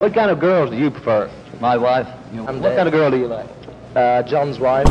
What kind of girls do you prefer? My wife. what kind of girl do you like? Uh, John's wife.